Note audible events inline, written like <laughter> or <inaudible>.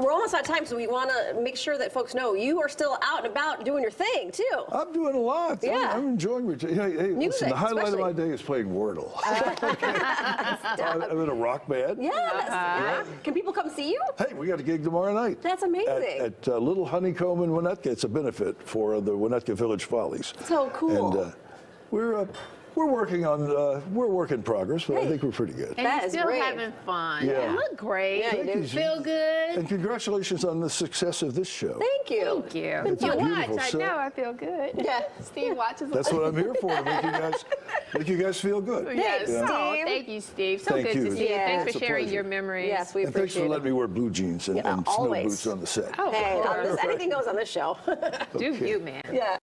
We're almost out of time, so we want to make sure that folks know you are still out and about doing your thing too. I'm doing a lot. I'm- Yeah. I'm, enjoying it. Hey, hey, listen, Music, the highlight especially. of my day is playing Wordle. I'm <laughs> I'm in a rock band. Yeah, that's, yeah. Can people come see you? Hey, we got a gig tomorrow night. That's amazing. At, at uh, Little Honeycomb in Winnetka. It's a benefit for the Winnetka Village Follies. So cool. And uh, we're uh, we're working on uh, we're work in progress, but I think we're pretty good. And That you're is still great. having fun. Yeah. You look great. Yeah, you Thank do. you. Feel good. And congratulations on the success of this show. Thank you. Thank you. It's a beautiful watch. I set. know. I feel good. Yeah. <laughs> Steve watches. That's what I'm here for. To make you guys <laughs> make you guys feel good. Yes. Thanks, Oh, Steve. thank you, Steve. So Thank good you. to see you. Yeah. Thanks It's for a sharing pleasure. your memories. Yes, we And thanks for appreciate letting it. me wear blue jeans and, Yeah, and snow always. boots on the set. Oh, Hey, <laughs> on course. this, anything goes on this show. Do you, man? yeah.